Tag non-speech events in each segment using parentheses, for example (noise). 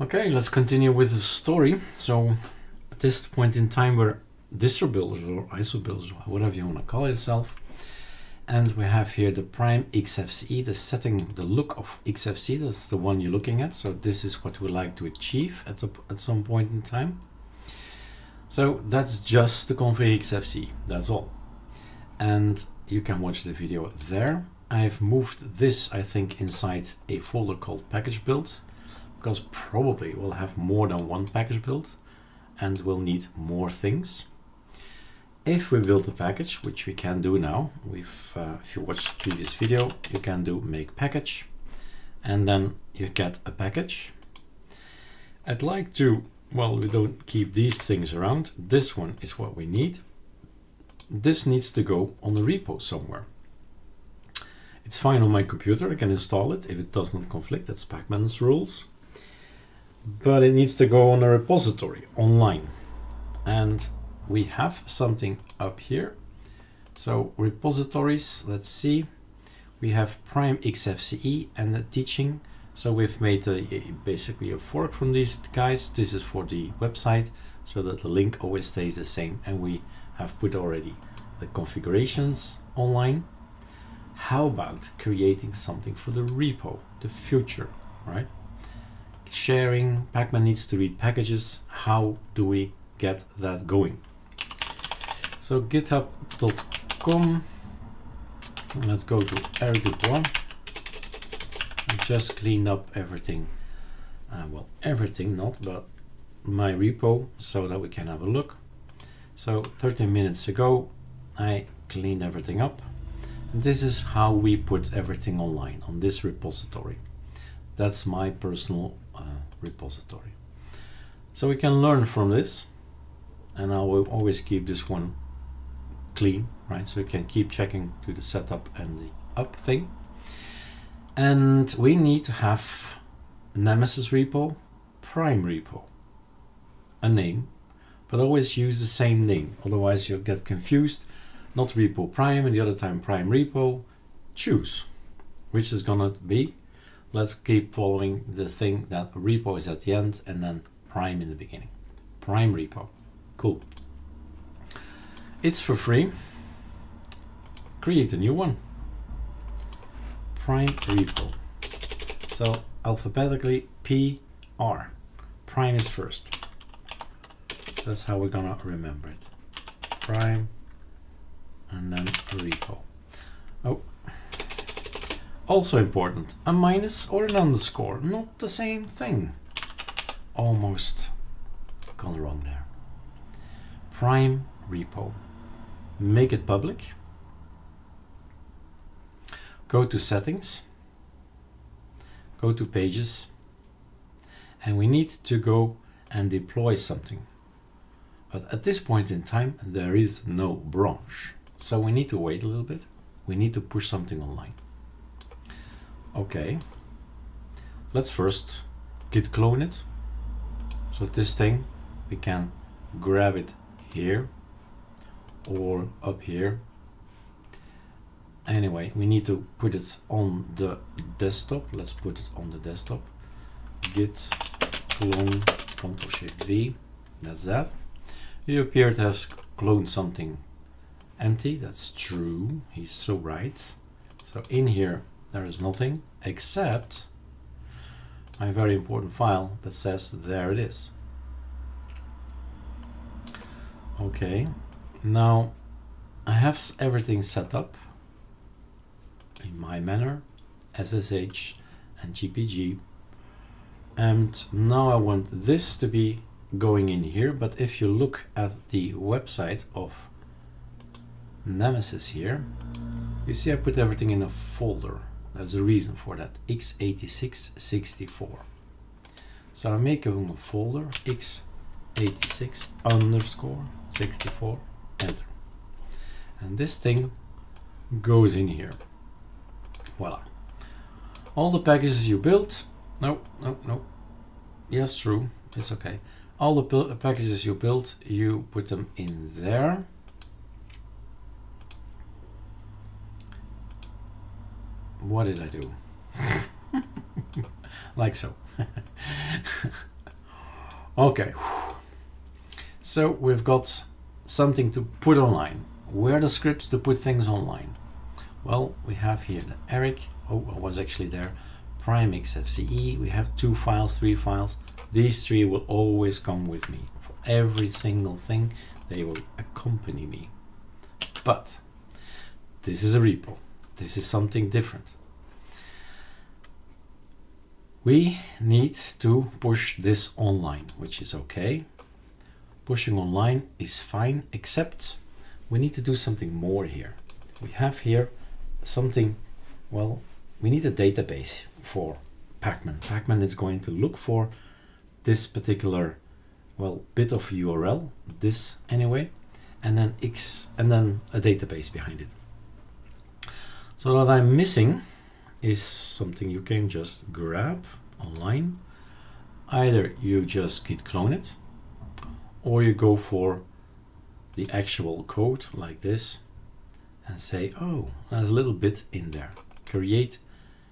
Okay, let's continue with the story. So at this point in time we're distro builders or ISO builders, whatever you want to call yourself. And we have here the prime XFCE, the setting, the look of XFCE, that's the one you're looking at. So this is what we like to achieve at, the, at some point in time. So that's just the config XFCE, that's all. And you can watch the video there. I've moved this, I think, inside a folder called package build because probably we'll have more than one package built and we'll need more things. If we build a package, which we can do now, we've, uh, if you watched the previous video, you can do make package and then you get a package. I'd like to, well, we don't keep these things around. This one is what we need. This needs to go on the repo somewhere. It's fine on my computer, I can install it if it does not conflict, that's Pacman's rules. But it needs to go on a repository online. And we have something up here. So repositories, let's see. We have Prime XFCE and the teaching. So we've made a, a, basically a fork from these guys. This is for the website so that the link always stays the same. And we have put already the configurations online. How about creating something for the repo, the future, right? Sharing, Pacman needs to read packages. How do we get that going? So github.com. Let's go to Erik Dubois. I just cleaned up everything. Uh, well, everything, not, but my repo so that we can have a look. So 13 minutes ago, I cleaned everything up. And this is how we put everything online on this repository. That's my personal repository. So we can learn from this and I will always keep this one clean, right? So you can keep checking to the setup and the up thing. And we need to have Nemesis repo, Prime repo, a name, but always use the same name. Otherwise you'll get confused. Not repo prime and the other time prime repo. Choose which is gonna be. Let's keep following the thing that repo is at the end and then prime in the beginning. Prime repo. Cool. It's for free. Create a new one. Prime repo. So alphabetically P R. Prime is first. That's how we're gonna remember it. Prime and then repo. Oh. Also important, a minus or an underscore, not the same thing. Almost gone wrong there. Prime repo make it public, go to settings, go to pages, and we need to go and deploy something. But at this point in time, there is no branch. So we need to wait a little bit. We need to push something online. Okay. Let's first git clone it. So this thing, we can grab it here or up here. Anyway, we need to put it on the desktop. Let's put it on the desktop. Git clone Ctrl Shift V. That's that. You appear to have cloned something empty. That's true. He's so right. So in here there is nothing except my very important file that says there it is. Okay, now I have everything set up in my manner, SSH and GPG. And now I want this to be going in here. But if you look at the website of Nemesis here, you see I put everything in a folder. There's a reason for that, x8664. So I make a folder, x86 underscore 64 enter. And this thing goes in here. Voila. All the packages you built no no no yes true. It's okay. All the packages you built you put them in there what did I do like so okay. So we've got something to put online. Where are the scripts to put things online? Well, we have here the Erik. Oh, I was actually there. Prime XFCE. We have two files, three files. These three will always come with me for every single thing. They will accompany me. But this is a repo. This is something different. We need to push this online, which is okay. Pushing online is fine, except we need to do something more here. We have here something, well, we need a database for Pacman. Pacman is going to look for this particular, well, bit of URL, this anyway, and then X, and then a database behind it. So what I'm missing is something you can just grab online. Either you just git clone it, or you go for the actual code like this and say, oh, there's a little bit in there. Create,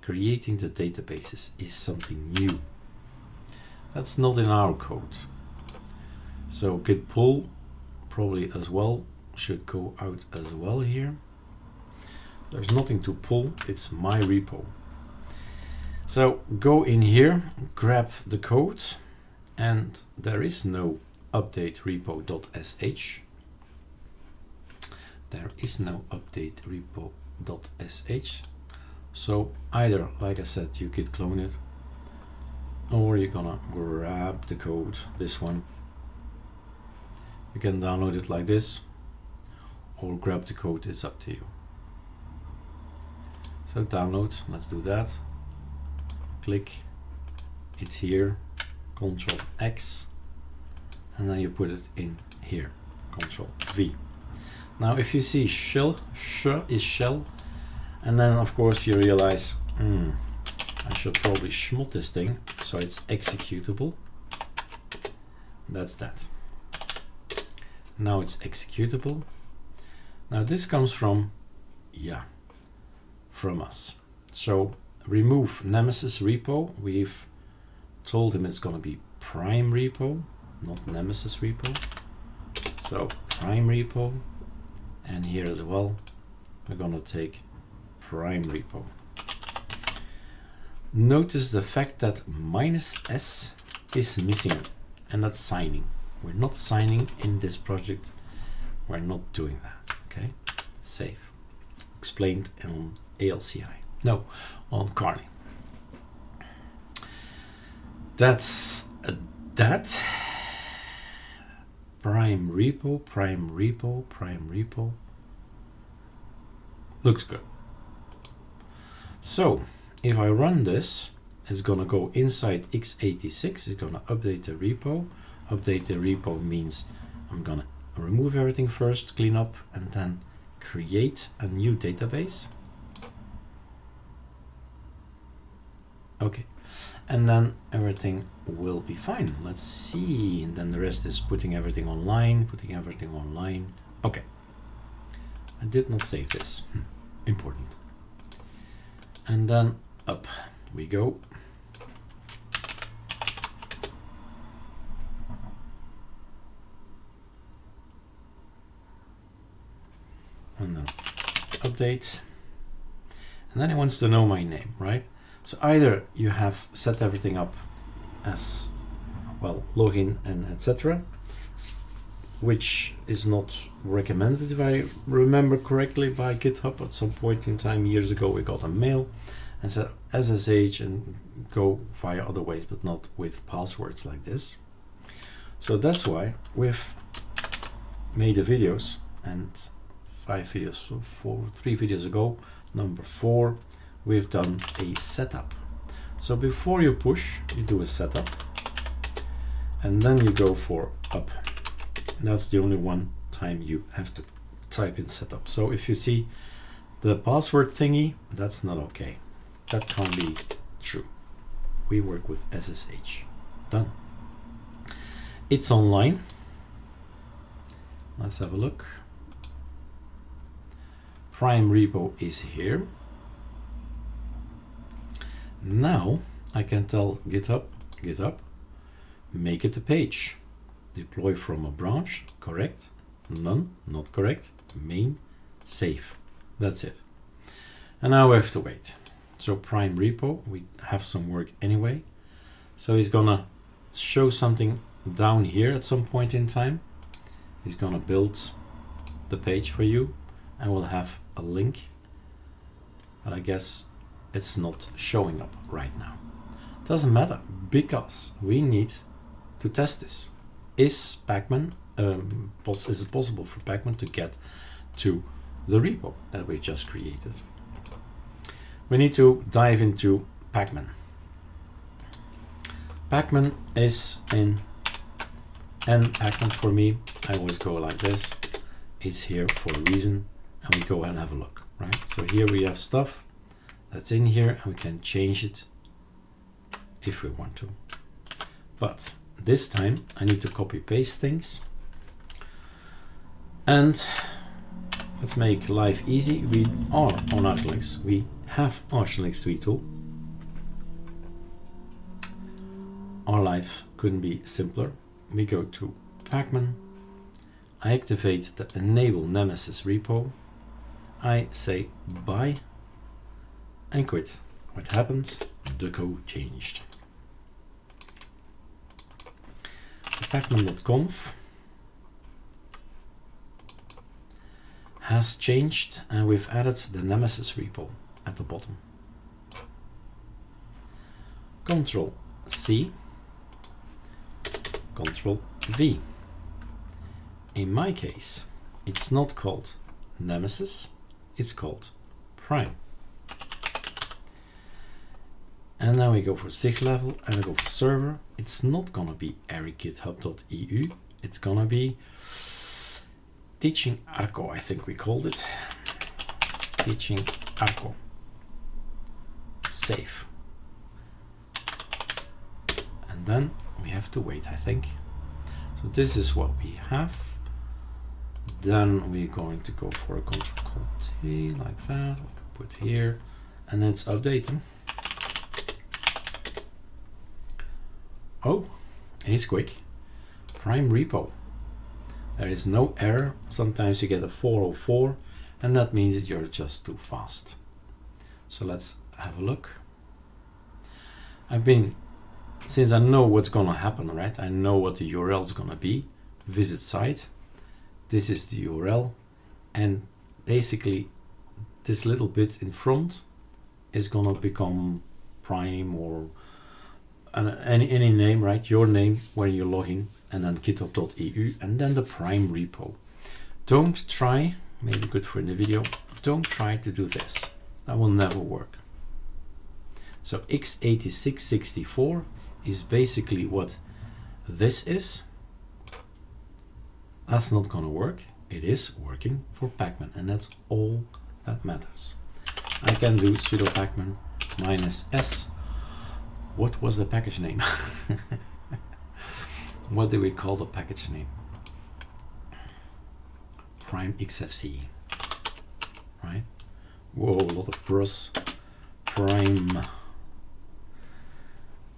creating the databases is something new. That's not in our code. So git pull probably as well should go out as well here. There's nothing to pull, it's my repo. So go in here, grab the code, and there is no update repo.sh. There is no update repo.sh. So either, like I said, you git clone it, or you're gonna grab the code, this one. You can download it like this, or grab the code, it's up to you. So download, let's do that. Click, it's here, Control X, and then you put it in here, Control V. Now if you see shell, sh is shell, and then of course you realize, hmm, I should probably chmod this thing, so it's executable. That's that. Now it's executable. Now this comes from, yeah, from us. So remove Nemesis repo. We've told him it's going to be prime repo, not Nemesis repo. So prime repo, and here as well, we're going to take prime repo. Notice the fact that minus S is missing, and that's signing. We're not signing in this project. We're not doing that. Okay, save. Explained on ALCI. No, on Carli. That's that. Prime repo, prime repo, prime repo. Looks good. So if I run this, it's gonna go inside x86, it's gonna update the repo. Update the repo means I'm gonna remove everything first, clean up, and then create a new database. Okay, and then everything will be fine. Let's see, and then the rest is putting everything online, putting everything online. Okay, I did not save this, hmm. important. And then up we go. And then update. And then it wants to know my name, right? So either you have set everything up as well, login and etc., which is not recommended if I remember correctly by GitHub. At some point in time, years ago, we got a mail and said SSH and go via other ways, but not with passwords like this. So that's why we've made the videos and five videos, so four, three videos ago, number four, we've done a setup. So before you push, you do a setup and then you go for up. That's the only one time you have to type in setup. So if you see the password thingy, that's not okay. That can't be true. We work with SSH. Done. It's online. Let's have a look. Prime repo is here. Now I can tell GitHub, GitHub, make it a page. Deploy from a branch, correct. None, not correct. Main, save. That's it. And now we have to wait. So prime repo, we have some work anyway. So he's gonna show something down here at some point in time. He's gonna build the page for you and we'll have a link. But I guess it's not showing up right now. Doesn't matter because we need to test this. Is Pacman, um, is it possible for Pacman to get to the repo that we just created? We need to dive into Pacman. Pacman is in and Pacman for me. I always go like this. It's here for a reason and we go and have a look, right? So here we have stuff that's in here and we can change it if we want to. But this time I need to copy paste things and let's make life easy. We are on Arch Linux. We have Arch Linux tweak tool. Our life couldn't be simpler. We go to Pacman. I activate the enable nemesis repo. I say bye and quit. What happens? The code changed. pacman.conf has changed and we've added the Nemesis repo at the bottom. Control C, Control V. In my case, it's not called Nemesis, it's called Prime. And now we go for SIG level and we go for server. It's not gonna be arygithub.eu. It's gonna be teaching Arco, I think we called it. Teaching Arco. Save. And then we have to wait, I think. So this is what we have. Then we're going to go for a control T like that. We can put here and it's updating. Oh, he's quick. Prime repo. There is no error. Sometimes you get a 404 and that means that you're just too fast. So let's have a look. I've been, since I know what's gonna happen, right? I know what the URL is gonna be. Visit site. This is the URL. And basically this little bit in front is gonna become prime or any, any name, right? Your name when you're logging and then github.io and then the prime repo. Don't try, maybe good for in the video, don't try to do this. That will never work. So x8664 is basically what this is. That's not gonna work. It is working for Pacman and that's all that matters. I can do sudo pacman minus s what was the package name? (laughs) what do we call the package name? Prime XFCE, right? Whoa, a lot of pros. Prime.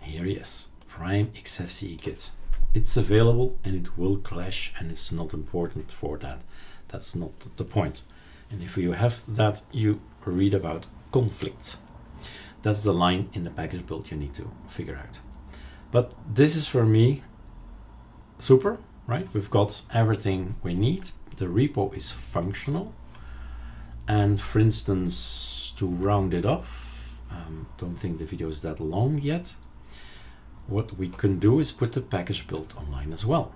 Here he is. Prime XFCE kit. It's available and it will clash and it's not important for that. That's not the point. And if you have that, you read about conflict. That's the line in the package build you need to figure out. But this is for me super, right? We've got everything we need. The repo is functional. And for instance, to round it off, um, don't think the video is that long yet. What we can do is put the package build online as well.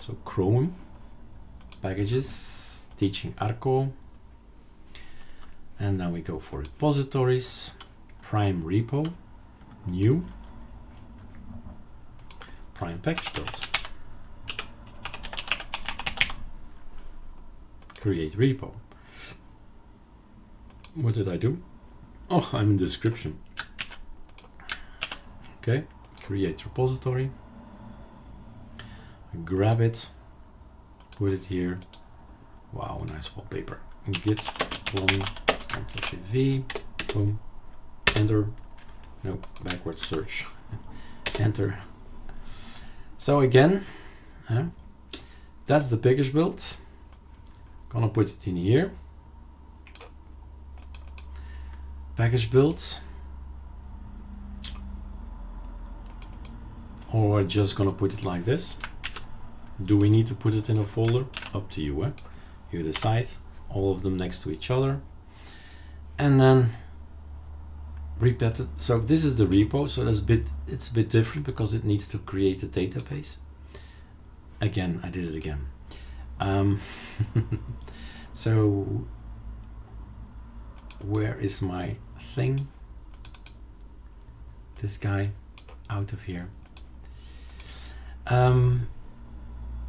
So Chrome, packages, teaching Arco, and now we go for repositories prime repo, new, prime package. Create repo. What did I do? Oh, I'm in description. Okay, create repository. Grab it, put it here. Wow, nice wallpaper. Git clone, V, boom, enter, no, backwards search, (laughs) enter, So again, that's the package build. Gonna put it in here. Package build. Or just gonna put it like this. Do we need to put it in a folder? Up to you, eh? You decide. All of them next to each other. And then repeat it. So this is the repo. So that's a bit, it's a bit different because it needs to create a database. Again, I did it again. Um, (laughs) so where is my thing? This guy out of here. Um,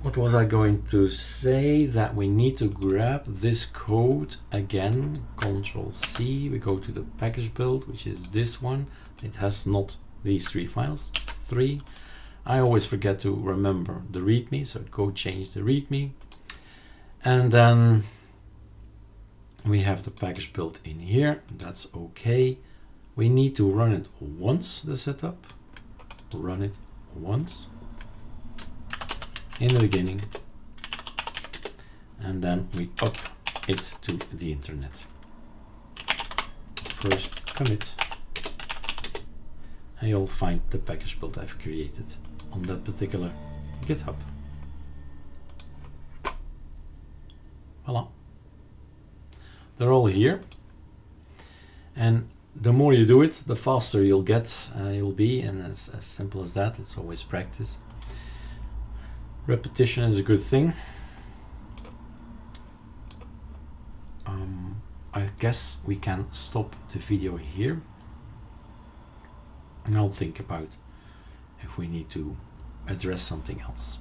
what was I going to say? That we need to grab this code again, Control C. We go to the package build, which is this one. It has not these three files. Three. I always forget to remember the README, so go change the README. And then we have the package built in here. That's okay. We need to run it once, the setup. Run it once in the beginning and then we up it to the internet. First commit and you'll find the package build I've created on that particular GitHub. Voila. They're all here and the more you do it, the faster you'll get, uh, you'll be, and as, as simple as that, it's always practice. Repetition is a good thing. Um, I guess we can stop the video here. And I'll think about if we need to address something else.